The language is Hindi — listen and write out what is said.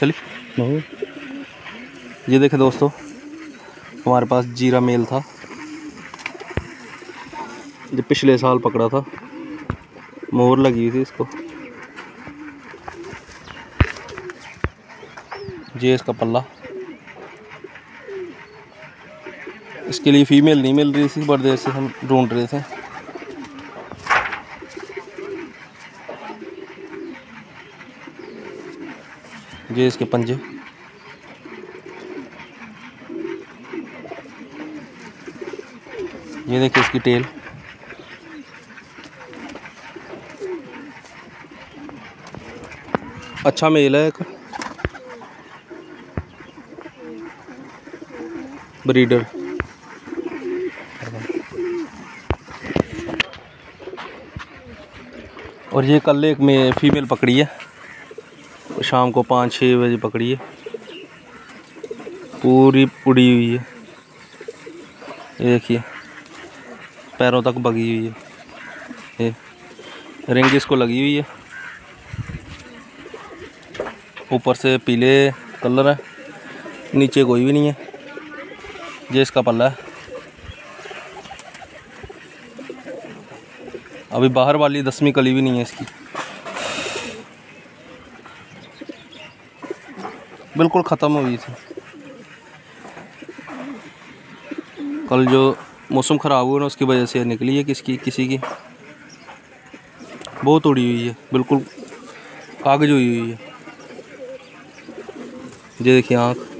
चली ये देखे दोस्तों, हमारे पास जीरा मेल था, जो पिछले साल पकड़ा था। मोर लगी हुई थी इसको। ये इसका पल्ला। इसके लिए फीमेल नहीं मिल रही थी, बड़ी देर से हम ढूंढ रहे थे। ये इसके पंजे। ये देखिए इसकी टेल। अच्छा मेल है एक। ब्रीडर। और ये कल एक में, फीमेल पकड़ी है। शाम को पाँच छः बजे पकड़ी है। पूरी उड़ी हुई है। देखिए, पैरों तक बगी हुई है। ये रिंग इसको लगी हुई है। ऊपर से पीले कलर है, नीचे कोई भी नहीं है। ये इसका पल्ला है। अभी बाहर वाली दसवीं कली भी नहीं है इसकी। बिल्कुल ख़त्म हो गई थी। कल जो मौसम ख़राब हुआ ना, उसकी वजह से निकली है किसकी, किसी की। बहुत उड़ी हुई है, बिल्कुल कागज़ हुई हुई है। ये देखिए आँख।